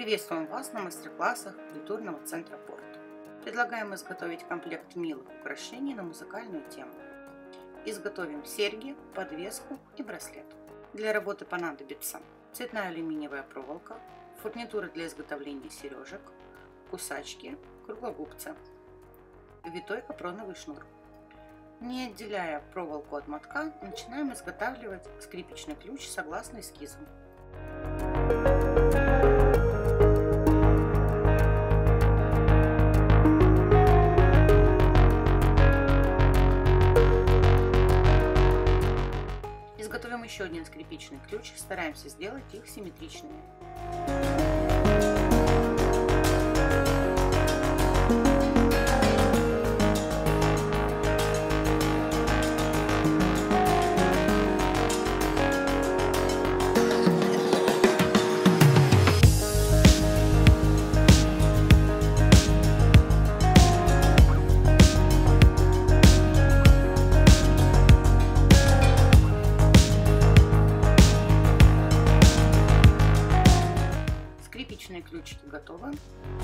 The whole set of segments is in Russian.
Приветствуем вас на мастер-классах культурного центра Порт. Предлагаем изготовить комплект милых украшений на музыкальную тему. Изготовим серьги, подвеску и браслет. Для работы понадобится цветная алюминиевая проволока, фурнитура для изготовления сережек, кусачки, круглогубцы, витой капроновый шнур. Не отделяя проволоку от мотка, начинаем изготавливать скрипичный ключ согласно эскизу. Еще один скрипичный ключ, стараемся сделать их симметричными. Christopher.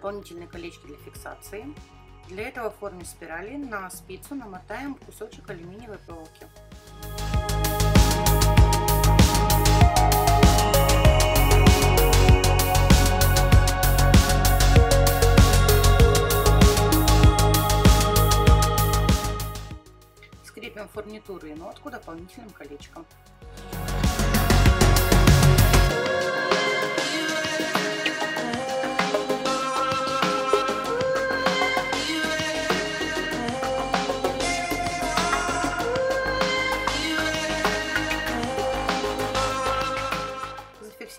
Изготовим дополнительные колечки для фиксации. Для этого в форме спирали на спицу намотаем кусочек алюминиевой проволоки. Скрепим фурнитуру и нотку дополнительным колечком.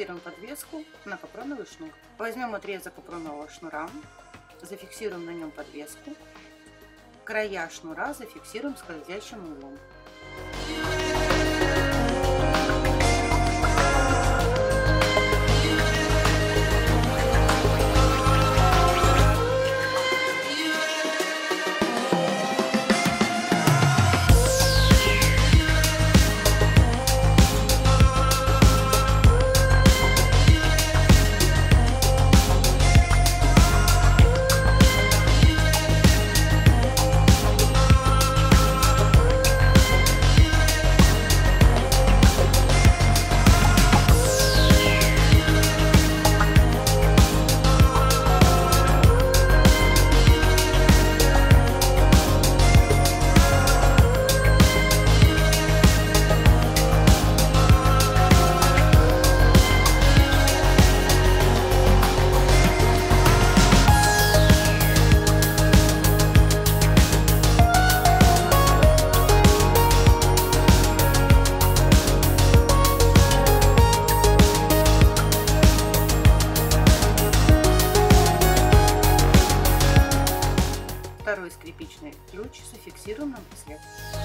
Зафиксируем подвеску на капроновый шнур. Возьмем отрезок капронового шнура, зафиксируем на нем подвеску. Края шнура зафиксируем скользящим углом. Bye.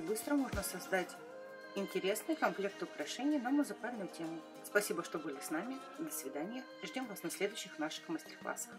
Быстро можно создать интересный комплект украшений на музыкальную тему. Спасибо, что были с нами. До свидания. Ждем вас на следующих наших мастер-классах.